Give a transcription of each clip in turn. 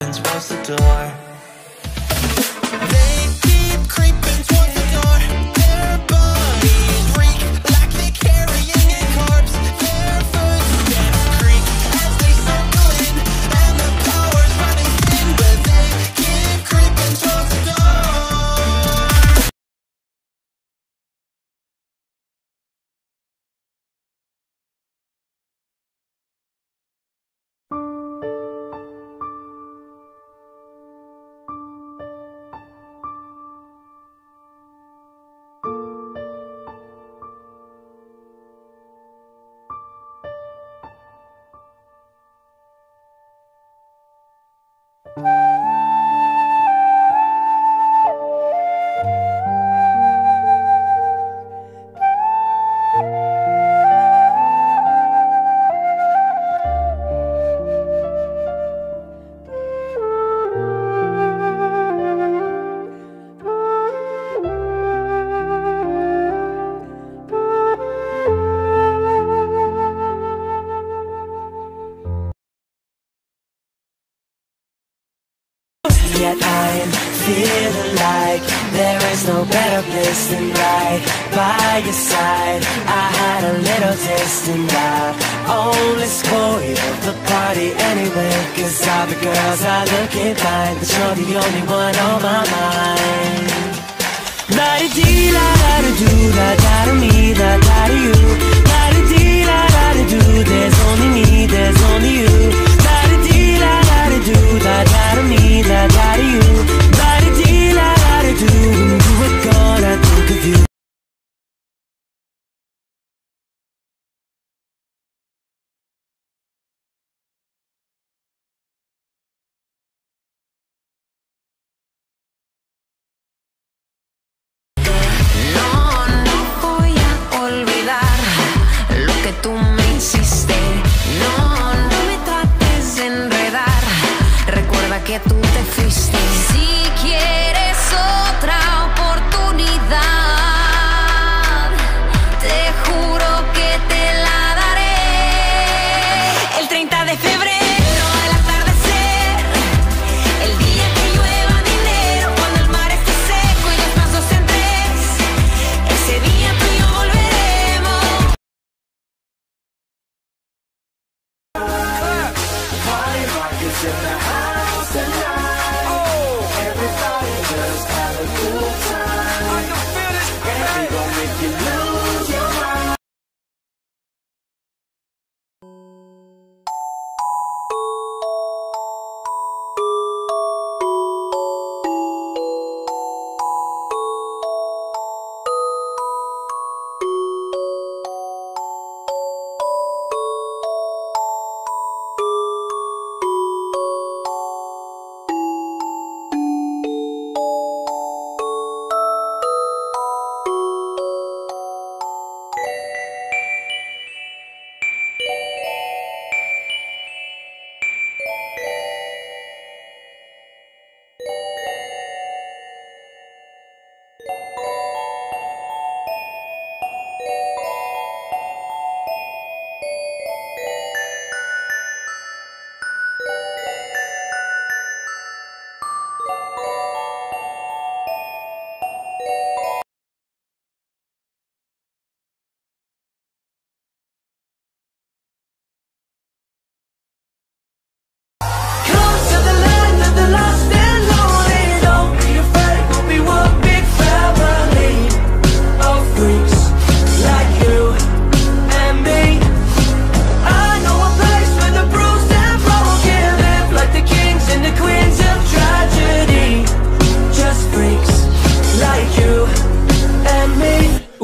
opens, the door Yet I'm feeling like there is no better place than right by your side. I had a little taste and I only spoiled the party anyway. Cause all the girls are looking fine, but you're the only one on my mind. La-di-dee, la-da-da-doo,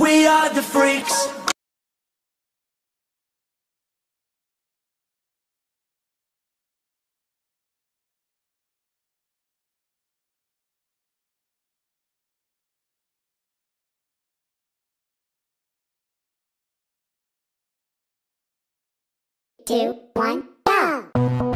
We are the freaks. Two, one, go!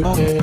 you.